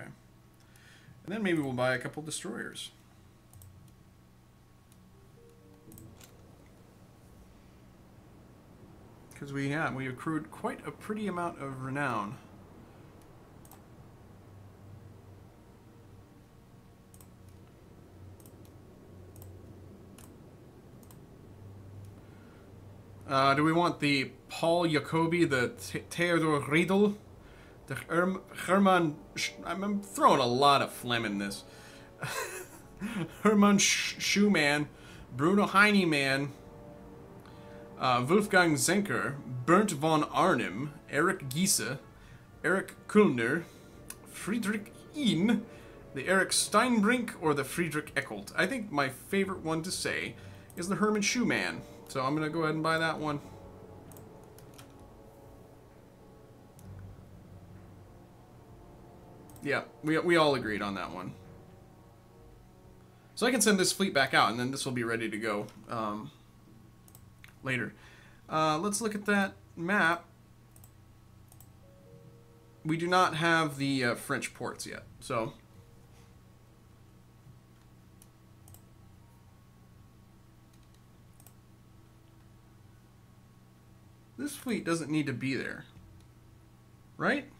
Okay. And then maybe we'll buy a couple destroyers. Because we have, we accrued quite a pretty amount of renown. Uh, do we want the Paul Jacobi, the Th Theodor Riedel, the Hermann... I'm, throwing a lot of phlegm in this. Hermann Schoemann, Bruno Heinemann, uh, Wolfgang Zenker, Bernd von Arnim, Eric Giese, Eric Koellner, Friedrich Ihn, the Eric Steinbrinck, or the Friedrich Eckoldt. I think my favorite one to say is the Hermann Schoemann. So I'm going to go ahead and buy that one. Yeah, we, we all agreed on that one. So I can send this fleet back out, and then this will be ready to go um, later. Uh, let's look at that map. We do not have the uh, French ports yet, so... This fleet doesn't need to be there. Right?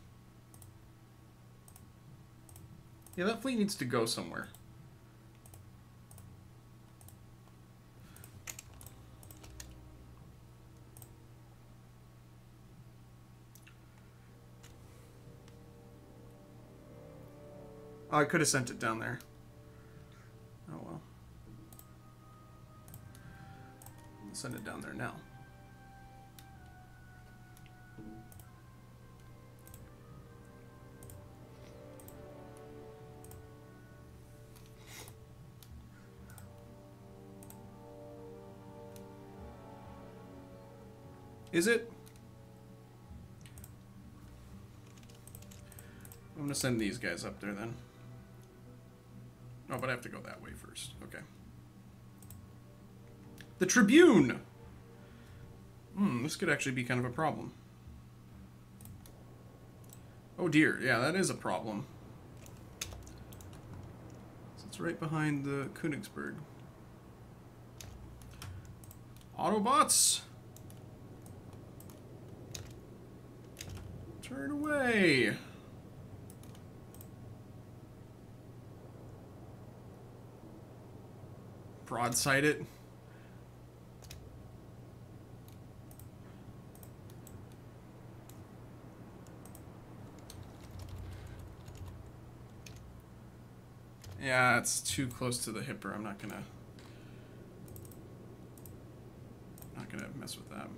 Yeah, that fleet needs to go somewhere. Oh, I could have sent it down there. Oh well. Send it down there now. Is it? I'm gonna send these guys up there then. Oh, but I have to go that way first. Okay. The Tribune! Hmm, this could actually be kind of a problem. Oh dear, yeah, that is a problem. So it's right behind the Königsberg. Autobots! Turn away! Broadside it. Yeah, it's too close to the hipper. I'm not gonna... Not gonna mess with that.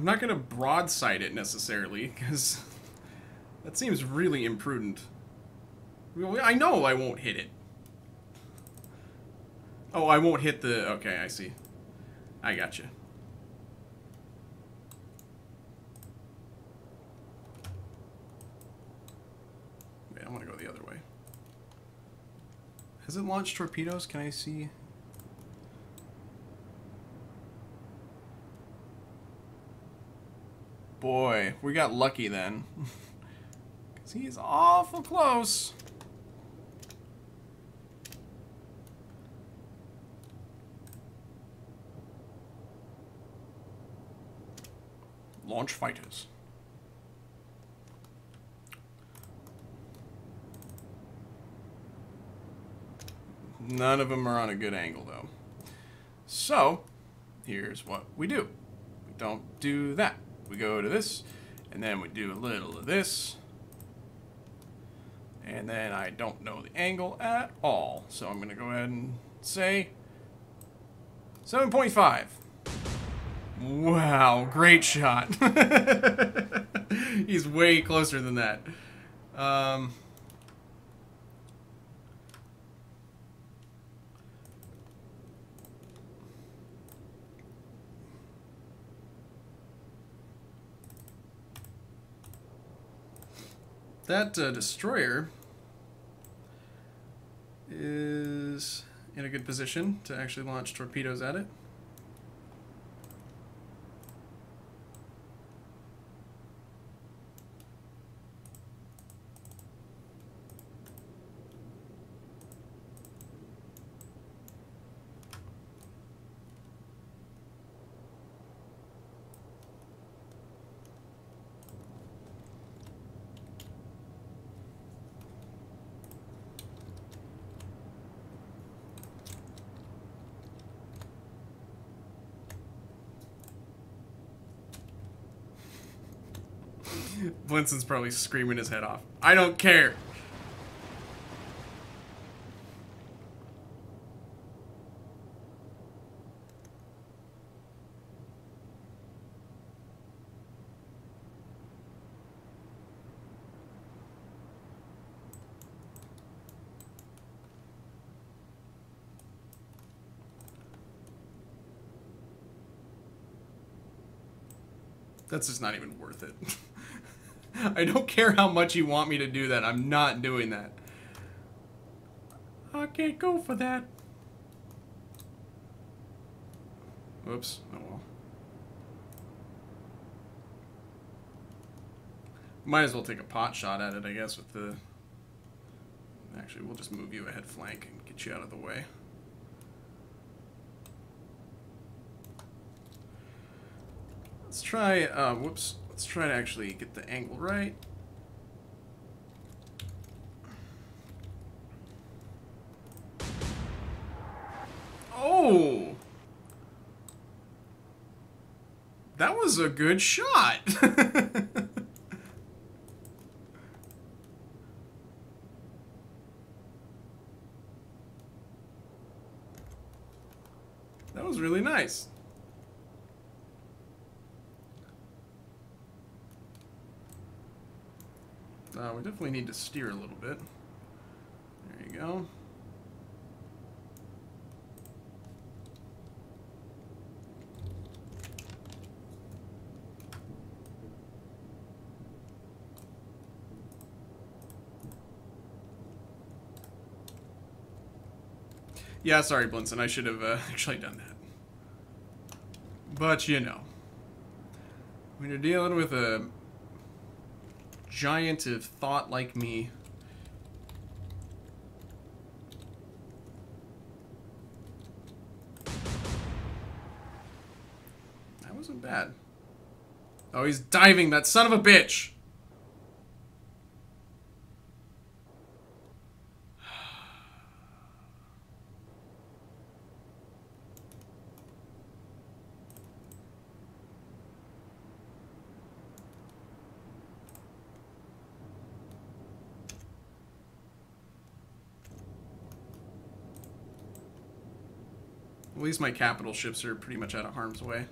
I'm not going to broadside it necessarily, because that seems really imprudent. I know I won't hit it. Oh, I won't hit the... Okay, I see. I got you. Wait, I want to go the other way. Has it launched torpedoes? Can I see... Boy, we got lucky then. Because he's awful close. Launch fighters. None of them are on a good angle, though. So, here's what we do. We don't do that. We go to this, and then we do a little of this. And then I don't know the angle at all. So I'm going to go ahead and say 7.5. Wow, great shot. He's way closer than that. Um, that uh, destroyer is in a good position to actually launch torpedoes at it. Blinson's probably screaming his head off. I don't care. That's just not even worth it. I don't care how much you want me to do that. I'm not doing that. I can't go for that. Whoops. Oh well. Might as well take a pot shot at it, I guess, with the... Actually, we'll just move you ahead flank and get you out of the way. Let's try, uh, whoops. Let's try to actually get the angle right. Oh! That was a good shot! that was really nice. Uh, we definitely need to steer a little bit. There you go. Yeah, sorry, Blinson. I should have uh, actually done that. But, you know. When you're dealing with a giant of thought like me. That wasn't bad. Oh, he's diving, that son of a bitch! Least my capital ships are pretty much out of harm's way.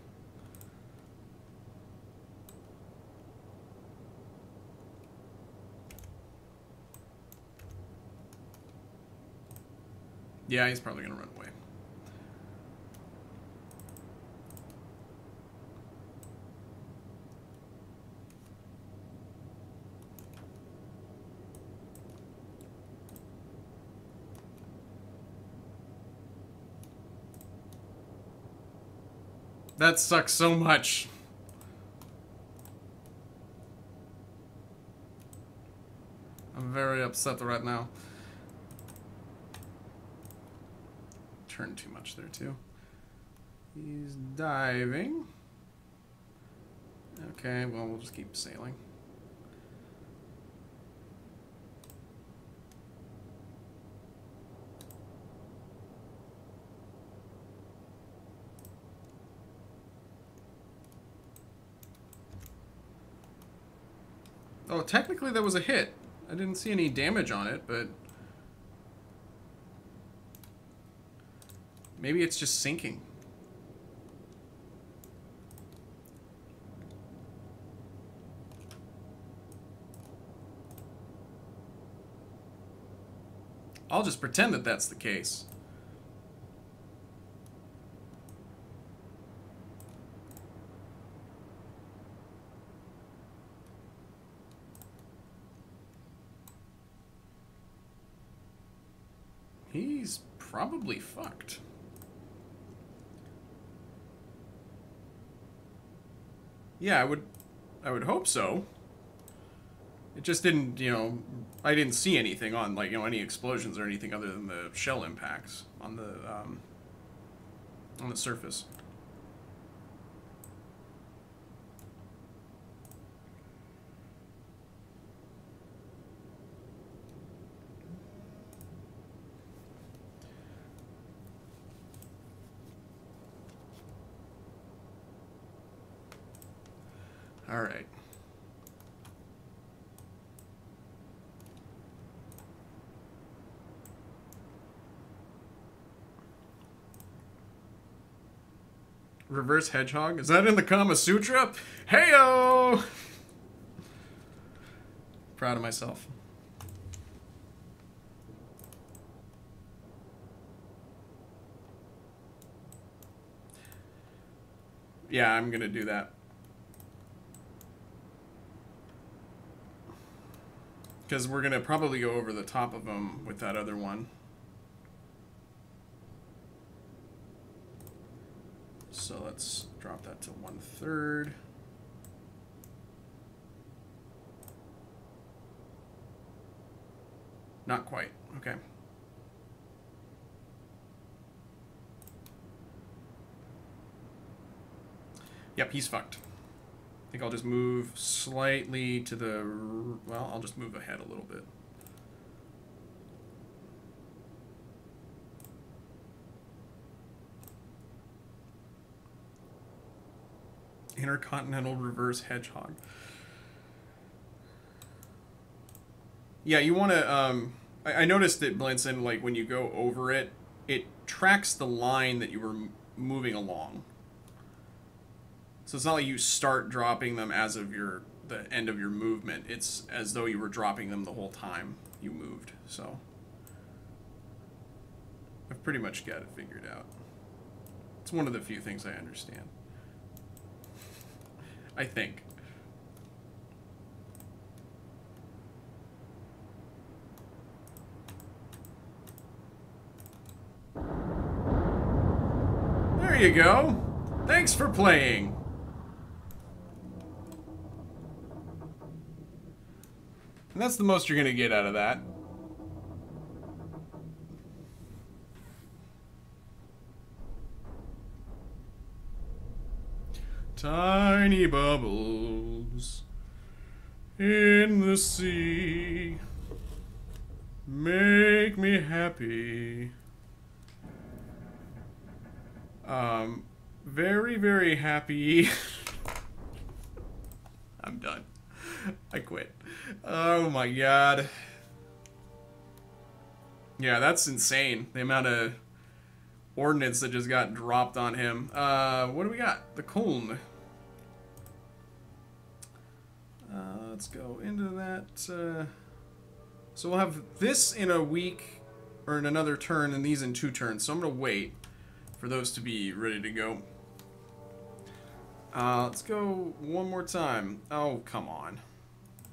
Yeah, he's probably going to run away. That sucks so much. I'm very upset right now. Turned too much there, too. He's diving. Okay, well, we'll just keep sailing. Oh, technically that was a hit. I didn't see any damage on it, but... Maybe it's just sinking. I'll just pretend that that's the case. He's probably fucked. Yeah, I would I would hope so. It just didn't, you know, I didn't see anything on like, you know, any explosions or anything other than the shell impacts on the um on the surface. All right. Reverse hedgehog? Is that in the Kama Sutra? Heyo! Proud of myself. Yeah, I'm gonna do that. Because we're to probably go over the top of them with that other one. So let's drop that to one third. Not quite. Okay. Yep, he's fucked. I think I'll just move slightly to the, well, I'll just move ahead a little bit. Intercontinental Reverse Hedgehog. Yeah, you want to, um, I, I noticed that Blinson, like, when you go over it, it tracks the line that you were moving along. So it's not like you start dropping them as of your the end of your movement. It's as though you were dropping them the whole time you moved. So I've pretty much got it figured out. It's one of the few things I understand. I think. There you go. Thanks for playing. And that's the most you're going to get out of that. Tiny bubbles in the sea make me happy. Um, very, very happy. I'm done. I quit. Oh my god. Yeah, that's insane. The amount of ordnance that just got dropped on him. Uh, what do we got? The Köln. Uh, let's go into that. Uh, so we'll have this in a week, or in another turn, and these in two turns. So I'm going to wait for those to be ready to go. Uh, let's go one more time. Oh, come on.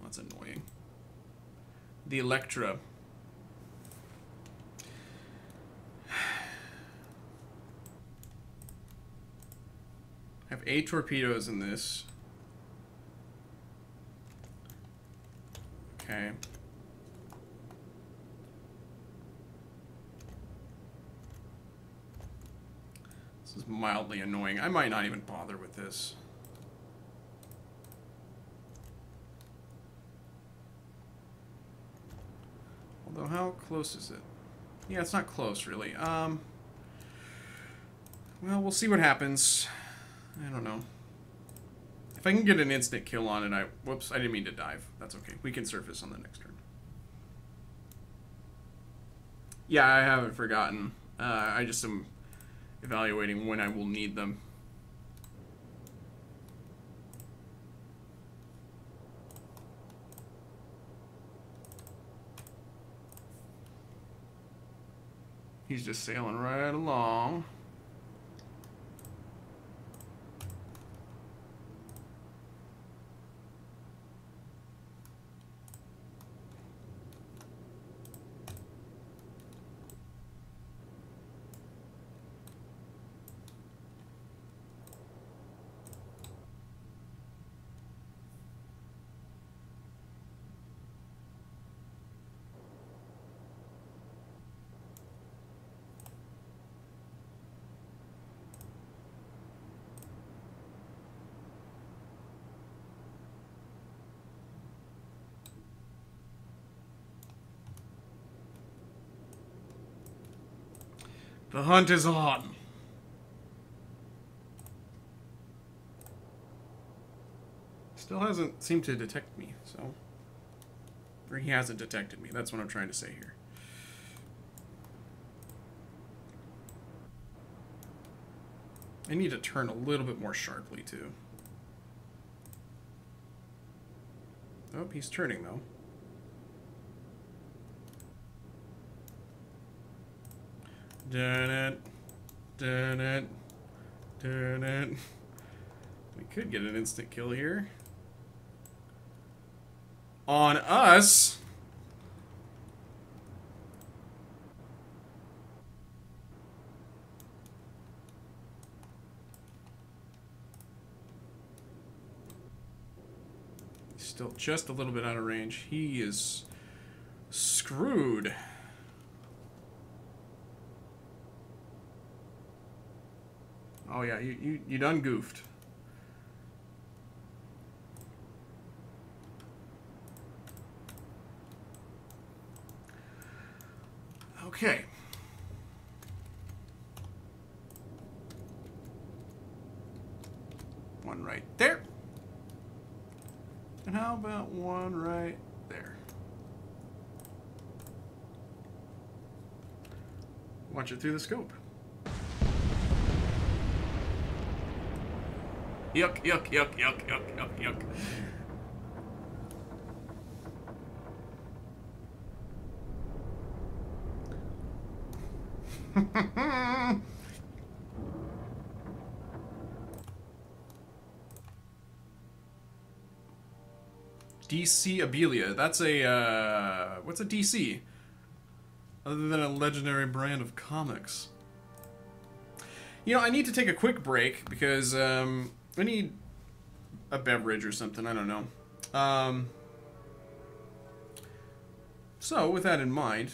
That's annoying. The Electra. I have eight torpedoes in this. Okay. This is mildly annoying. I might not even bother with this. Although, how close is it? Yeah, it's not close, really. Um, well, we'll see what happens. I don't know. If I can get an instant kill on it, I... Whoops, I didn't mean to dive. That's okay. We can surface on the next turn. Yeah, I haven't forgotten. Uh, I just am evaluating when I will need them. He's just sailing right along. The hunt is on. Still hasn't seemed to detect me, so... Or he hasn't detected me, that's what I'm trying to say here. I need to turn a little bit more sharply, too. Oh, he's turning, though. Dun it. Dun it. Dun it. We could get an instant kill here. On us. Still just a little bit out of range. He is screwed. Oh yeah, you, you, you done goofed. Okay. One right there. And how about one right there? Watch it through the scope. Yuck, yuck, yuck, yuck, yuck, yuck, yuck. DC Abelia. That's a, uh, what's a DC? Other than a legendary brand of comics. You know, I need to take a quick break because, um, I need a beverage or something. I don't know. Um, so, with that in mind,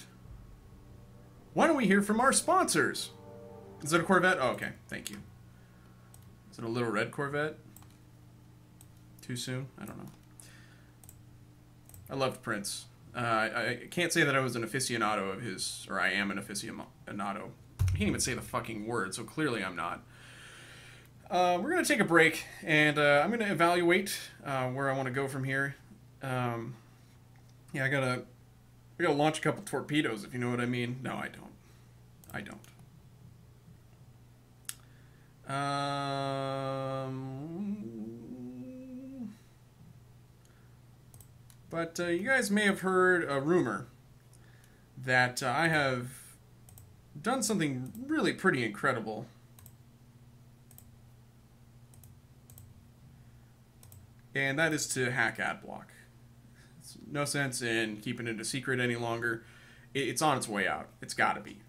why don't we hear from our sponsors? Is it a Corvette? Oh, okay. Thank you. Is it a little red Corvette? Too soon? I don't know. I loved Prince. Uh, I, I can't say that I was an aficionado of his, or I am an aficionado. I can't even say the fucking word, so clearly I'm not. Uh, we're going to take a break, and uh, I'm going to evaluate uh, where I want to go from here. Um, yeah, I got to I gotta launch a couple torpedoes, if you know what I mean. No, I don't. I don't. Um, but uh, you guys may have heard a rumor that uh, I have done something really pretty incredible and that is to hack AdBlock. It's no sense in keeping it a secret any longer. It's on its way out. It's got to be.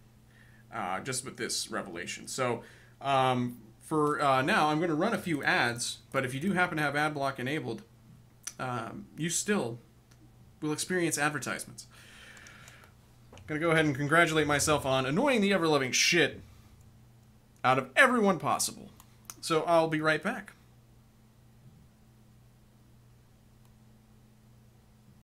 Uh, just with this revelation. So um, for uh, now, I'm going to run a few ads, but if you do happen to have AdBlock enabled, um, you still will experience advertisements. I'm going to go ahead and congratulate myself on annoying the ever-loving shit out of everyone possible. So I'll be right back.